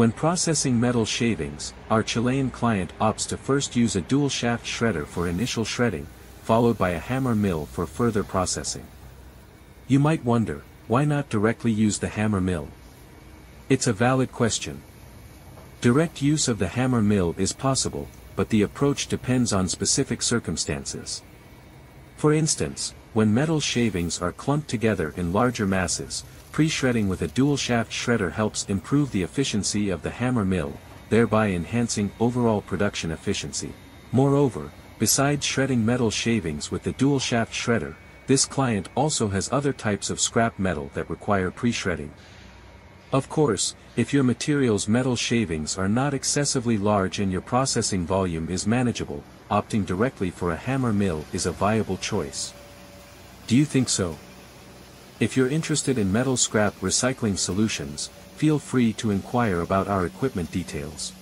When processing metal shavings, our Chilean client opts to first use a dual-shaft shredder for initial shredding, followed by a hammer mill for further processing. You might wonder, why not directly use the hammer mill? It's a valid question. Direct use of the hammer mill is possible, but the approach depends on specific circumstances. For instance, when metal shavings are clumped together in larger masses, pre-shredding with a dual-shaft shredder helps improve the efficiency of the hammer mill, thereby enhancing overall production efficiency. Moreover, besides shredding metal shavings with the dual-shaft shredder, this client also has other types of scrap metal that require pre-shredding. Of course, if your material's metal shavings are not excessively large and your processing volume is manageable, opting directly for a hammer mill is a viable choice. Do you think so? If you're interested in metal scrap recycling solutions, feel free to inquire about our equipment details.